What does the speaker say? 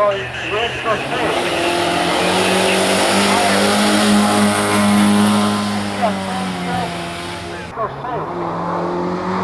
ウエストステージ。